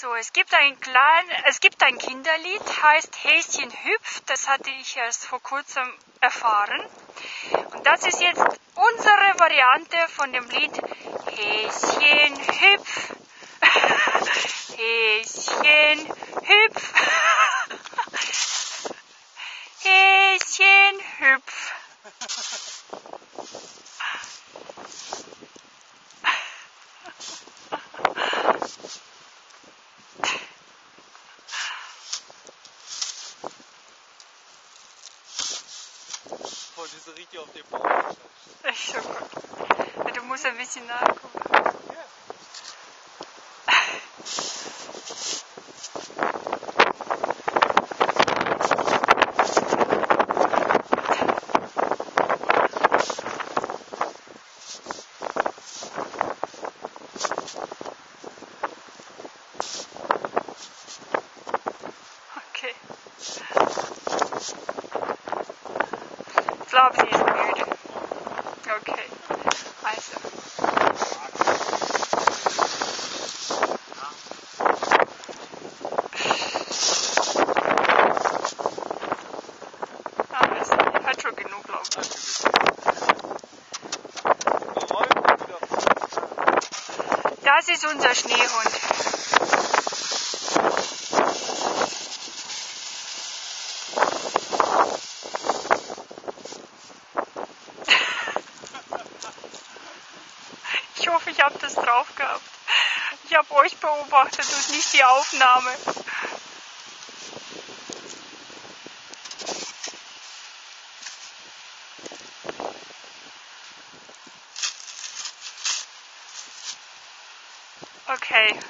So, es gibt ein klein, es gibt ein Kinderlied, heißt Häschen hüpft. Das hatte ich erst vor kurzem erfahren. Und das ist jetzt unsere Variante von dem Lied Häschen hüpf. Häschen hüpf. voll diese richtig auf dem Boden. Echt schon. Du musst ein bisschen nahe gucken. Ja. Ich glaube, sie ist müde. Okay. Also. Ah, das hat schon genug, ich. Das ist unser Schneehund. Ich hoffe, ich habe das drauf gehabt. Ich habe euch beobachtet und nicht die Aufnahme. Okay.